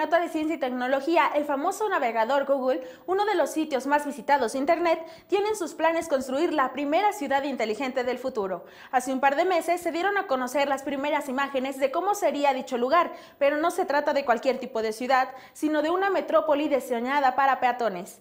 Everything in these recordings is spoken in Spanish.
nota de ciencia y tecnología, el famoso navegador Google, uno de los sitios más visitados de Internet, tiene en sus planes construir la primera ciudad inteligente del futuro. Hace un par de meses se dieron a conocer las primeras imágenes de cómo sería dicho lugar, pero no se trata de cualquier tipo de ciudad, sino de una metrópoli diseñada para peatones.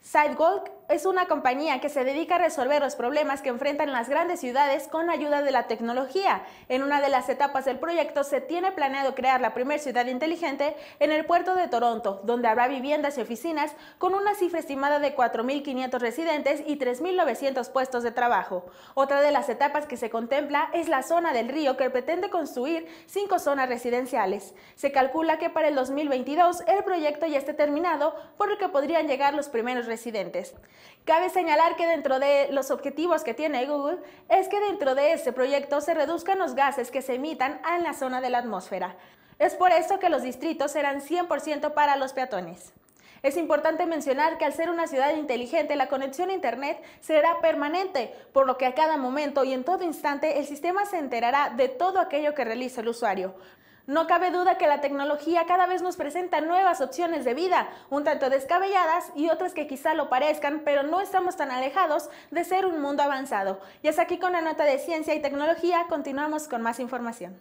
Sidewalk es una compañía que se dedica a resolver los problemas que enfrentan las grandes ciudades con ayuda de la tecnología. En una de las etapas del proyecto se tiene planeado crear la primera ciudad inteligente en el puerto de Toronto, donde habrá viviendas y oficinas con una cifra estimada de 4.500 residentes y 3.900 puestos de trabajo. Otra de las etapas que se contempla es la zona del río que pretende construir cinco zonas residenciales. Se calcula que para el 2022 el proyecto ya esté terminado, por lo que podrían llegar los primeros residentes. Cabe señalar que dentro de los objetivos que tiene Google es que dentro de este proyecto se reduzcan los gases que se emitan en la zona de la atmósfera. Es por eso que los distritos serán 100% para los peatones. Es importante mencionar que al ser una ciudad inteligente, la conexión a Internet será permanente, por lo que a cada momento y en todo instante el sistema se enterará de todo aquello que realiza el usuario. No cabe duda que la tecnología cada vez nos presenta nuevas opciones de vida, un tanto descabelladas y otras que quizá lo parezcan, pero no estamos tan alejados de ser un mundo avanzado. Y es aquí con la nota de ciencia y tecnología, continuamos con más información.